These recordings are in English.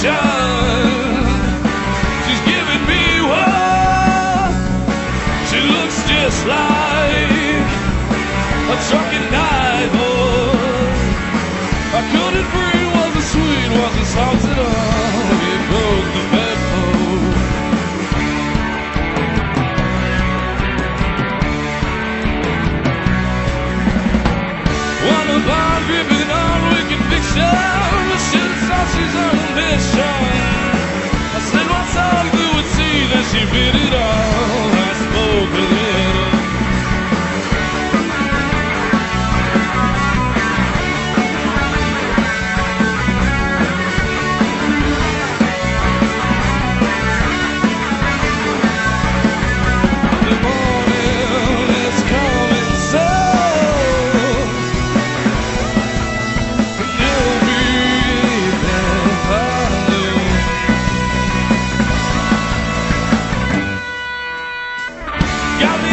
She's giving me what she looks just like a trucking knife. Got me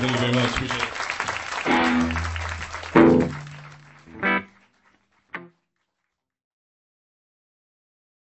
Thank you, very much. Appreciate it.